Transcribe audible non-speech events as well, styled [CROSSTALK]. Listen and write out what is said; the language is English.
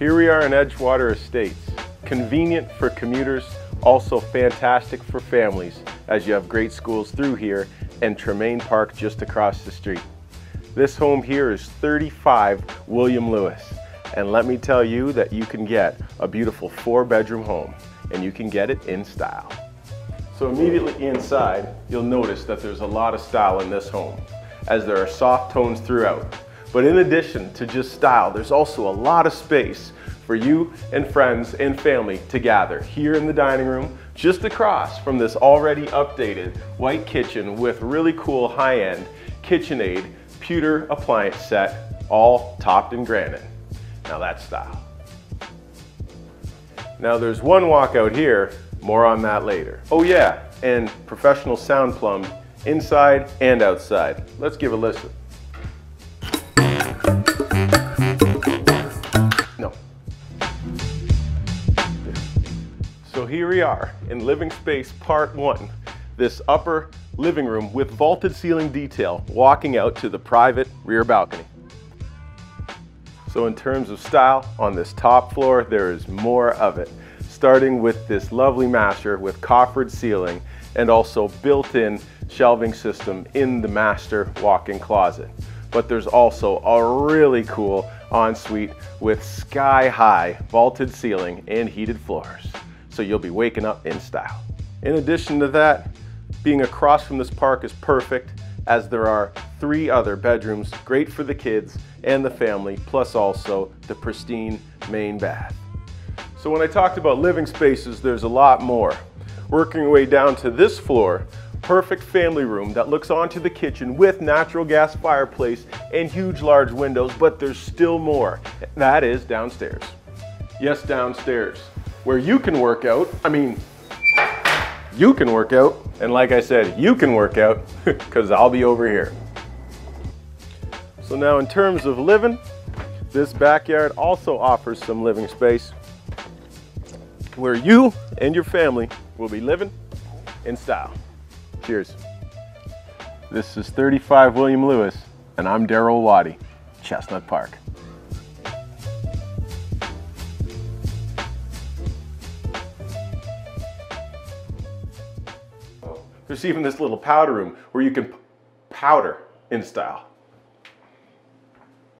Here we are in Edgewater Estates. Convenient for commuters, also fantastic for families as you have great schools through here and Tremaine Park just across the street. This home here is 35 William Lewis. And let me tell you that you can get a beautiful four bedroom home and you can get it in style. So immediately inside, you'll notice that there's a lot of style in this home as there are soft tones throughout. But in addition to just style, there's also a lot of space for you and friends and family to gather here in the dining room, just across from this already updated white kitchen with really cool high-end KitchenAid pewter appliance set, all topped in granite. Now that's style. Now there's one walkout here, more on that later. Oh yeah, and professional sound plumb inside and outside. Let's give a listen. No. So here we are in living space part one, this upper living room with vaulted ceiling detail walking out to the private rear balcony. So in terms of style, on this top floor, there is more of it, starting with this lovely master with coffered ceiling and also built-in shelving system in the master walk-in closet. But there's also a really cool ensuite with sky-high vaulted ceiling and heated floors. So you'll be waking up in style. In addition to that, being across from this park is perfect as there are three other bedrooms, great for the kids and the family, plus also the pristine main bath. So when I talked about living spaces, there's a lot more. Working your way down to this floor, perfect family room that looks onto the kitchen with natural gas fireplace and huge large windows, but there's still more. That is downstairs. Yes, downstairs, where you can work out. I mean, you can work out. And like I said, you can work out [LAUGHS] because I'll be over here. So now in terms of living, this backyard also offers some living space where you and your family will be living in style. Cheers. This is 35 William Lewis, and I'm Daryl Watty, Chestnut Park. There's even this little powder room where you can powder in style.